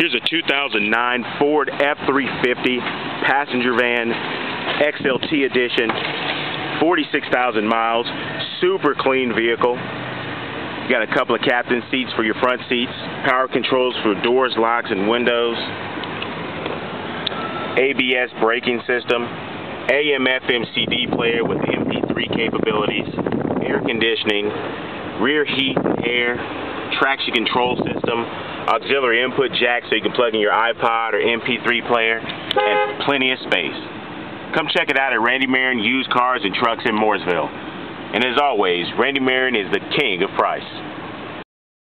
Here's a 2009 Ford E-350 passenger van XLT edition, 46,000 miles, super clean vehicle. You got a couple of captain seats for your front seats, power controls for doors, locks, and windows, ABS braking system, AM FM CD player with MP3 capabilities, air conditioning, rear heat and air, traction control system, auxiliary input jack so you can plug in your iPod or MP3 player, and plenty of space. Come check it out at Randy Marion Used Cars and Trucks in Mooresville. And as always, Randy Marion is the king of price.